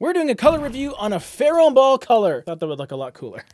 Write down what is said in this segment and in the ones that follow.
We're doing a color review on a Farrow & Ball color. Thought that would look a lot cooler.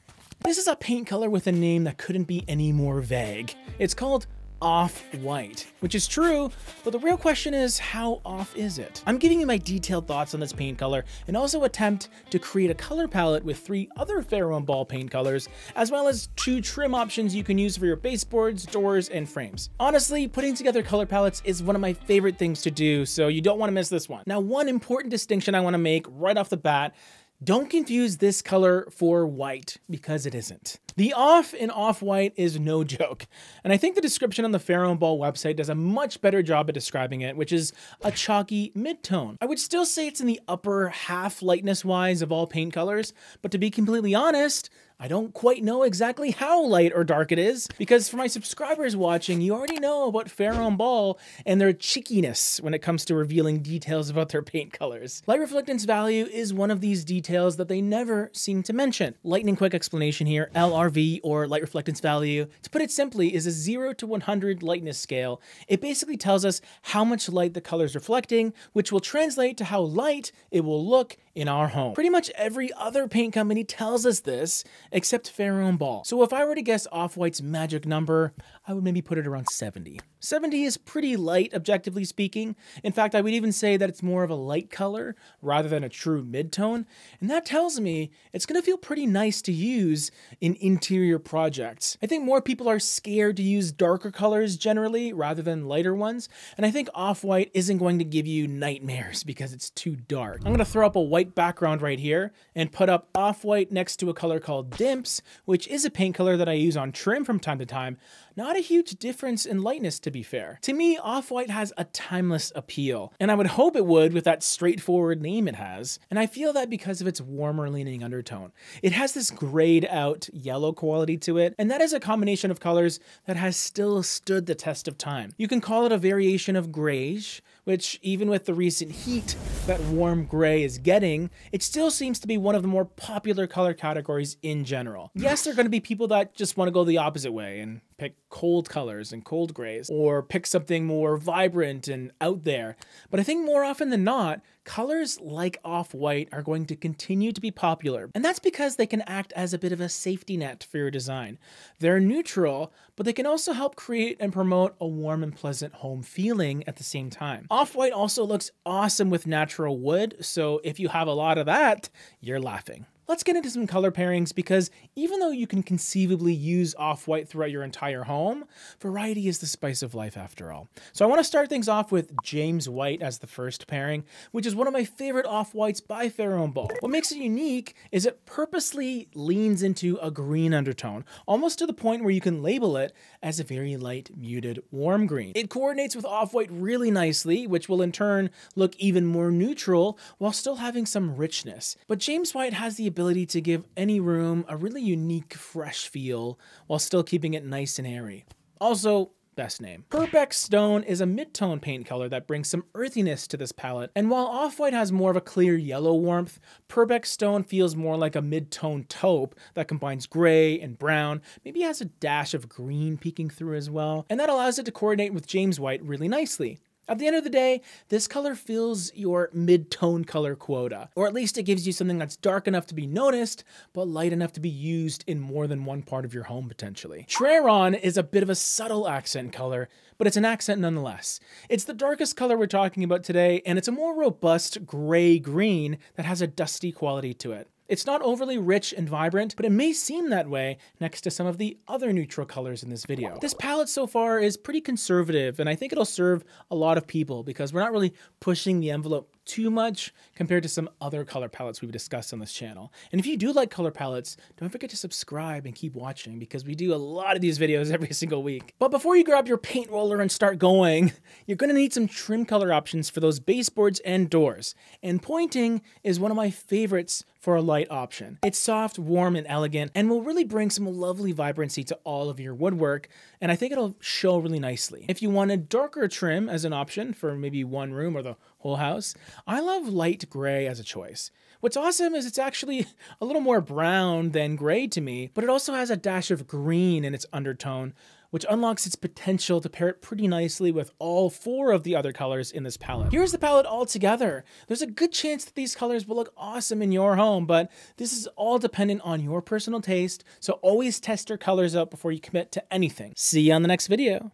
This is a paint color with a name that couldn't be any more vague. It's called off-white, which is true, but the real question is how off is it? I'm giving you my detailed thoughts on this paint color and also attempt to create a color palette with three other Farrow & Ball paint colors, as well as two trim options you can use for your baseboards, doors, and frames. Honestly, putting together color palettes is one of my favorite things to do, so you don't want to miss this one. Now, one important distinction I want to make right off the bat don't confuse this color for white because it isn't. The off in off-white is no joke, and I think the description on the Farrow & Ball website does a much better job at describing it, which is a chalky mid-tone. I would still say it's in the upper half lightness-wise of all paint colors, but to be completely honest, I don't quite know exactly how light or dark it is, because for my subscribers watching, you already know about Farrow & Ball and their cheekiness when it comes to revealing details about their paint colors. Light reflectance value is one of these details that they never seem to mention. Lightning quick explanation here, LRV or light reflectance value, to put it simply, is a 0 to 100 lightness scale. It basically tells us how much light the color is reflecting, which will translate to how light it will look in our home. Pretty much every other paint company tells us this, except Farrow & Ball. So if I were to guess Off-White's magic number, I would maybe put it around 70. 70 is pretty light, objectively speaking. In fact, I would even say that it's more of a light color rather than a true mid-tone. And that tells me it's gonna feel pretty nice to use in interior projects. I think more people are scared to use darker colors generally rather than lighter ones. And I think Off-White isn't going to give you nightmares because it's too dark. I'm gonna throw up a white background right here and put up Off-White next to a color called Dimpse, which is a paint color that I use on trim from time to time. Not a huge difference in lightness to be fair. To me, Off-White has a timeless appeal, and I would hope it would with that straightforward name it has, and I feel that because of its warmer leaning undertone. It has this grayed out yellow quality to it, and that is a combination of colors that has still stood the test of time. You can call it a variation of grayish, which even with the recent heat that warm gray is getting, it still seems to be one of the more popular color categories in general. Yes, there are going to be people that just want to go the opposite way and pick cold colors and cold grays, or pick something more vibrant and out there. But I think more often than not, colors like off-white are going to continue to be popular. And that's because they can act as a bit of a safety net for your design. They're neutral, but they can also help create and promote a warm and pleasant home feeling at the same time. Off-white also looks awesome with natural wood, so if you have a lot of that, you're laughing. Let's get into some color pairings because even though you can conceivably use off-white throughout your entire home, variety is the spice of life after all. So I want to start things off with James White as the first pairing, which is one of my favorite off-whites by Farrow & Ball. What makes it unique is it purposely leans into a green undertone, almost to the point where you can label it as a very light, muted, warm green. It coordinates with off-white really nicely, which will in turn look even more neutral while still having some richness. But James White has the ability ability to give any room a really unique, fresh feel while still keeping it nice and airy. Also, best name. Purbeck Stone is a mid-tone paint color that brings some earthiness to this palette, and while Off-White has more of a clear yellow warmth, Purbeck Stone feels more like a mid-tone taupe that combines gray and brown, maybe has a dash of green peeking through as well, and that allows it to coordinate with James White really nicely. At the end of the day, this color fills your mid-tone color quota, or at least it gives you something that's dark enough to be noticed, but light enough to be used in more than one part of your home potentially. Treron is a bit of a subtle accent color, but it's an accent nonetheless. It's the darkest color we're talking about today, and it's a more robust gray-green that has a dusty quality to it. It's not overly rich and vibrant, but it may seem that way next to some of the other neutral colors in this video. This palette so far is pretty conservative, and I think it'll serve a lot of people because we're not really pushing the envelope too much compared to some other color palettes we've discussed on this channel. And if you do like color palettes, don't forget to subscribe and keep watching because we do a lot of these videos every single week. But before you grab your paint roller and start going, you're gonna need some trim color options for those baseboards and doors. And pointing is one of my favorites for a light option. It's soft, warm, and elegant, and will really bring some lovely vibrancy to all of your woodwork, and I think it'll show really nicely. If you want a darker trim as an option for maybe one room or the whole house, I love light gray as a choice. What's awesome is it's actually a little more brown than gray to me, but it also has a dash of green in its undertone, which unlocks its potential to pair it pretty nicely with all four of the other colors in this palette. Here's the palette all together. There's a good chance that these colors will look awesome in your home, but this is all dependent on your personal taste, so always test your colors out before you commit to anything. See you on the next video.